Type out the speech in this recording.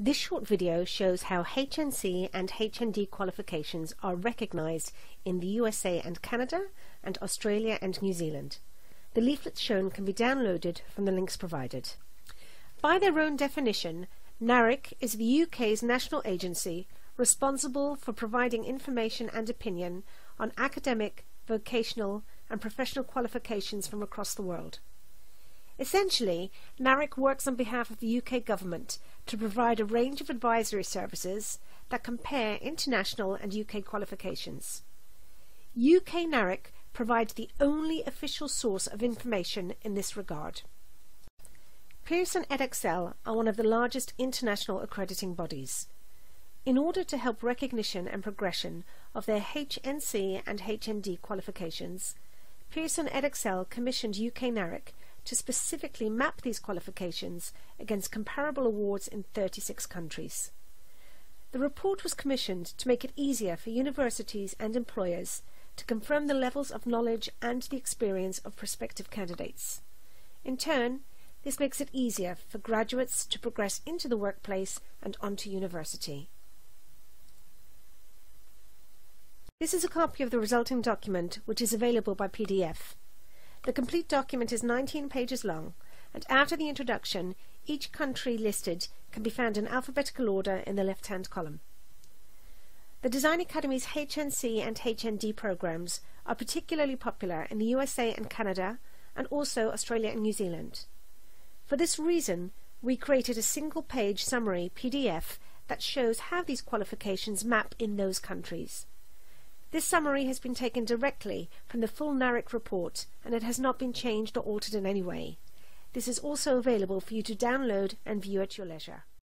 This short video shows how HNC and HND qualifications are recognised in the USA and Canada and Australia and New Zealand. The leaflets shown can be downloaded from the links provided. By their own definition, NARIC is the UK's national agency responsible for providing information and opinion on academic, vocational and professional qualifications from across the world. Essentially, NARIC works on behalf of the UK Government to provide a range of advisory services that compare international and UK qualifications. UK NARIC provides the only official source of information in this regard. Pearson Edexcel are one of the largest international accrediting bodies. In order to help recognition and progression of their HNC and HND qualifications, Pearson Edexcel commissioned UK NARIC to specifically map these qualifications against comparable awards in 36 countries. The report was commissioned to make it easier for universities and employers to confirm the levels of knowledge and the experience of prospective candidates. In turn, this makes it easier for graduates to progress into the workplace and onto university. This is a copy of the resulting document, which is available by PDF. The complete document is 19 pages long, and after the introduction, each country listed can be found in alphabetical order in the left-hand column. The Design Academy's HNC and HND programs are particularly popular in the USA and Canada, and also Australia and New Zealand. For this reason, we created a single-page summary PDF that shows how these qualifications map in those countries. This summary has been taken directly from the full NARIC report and it has not been changed or altered in any way. This is also available for you to download and view at your leisure.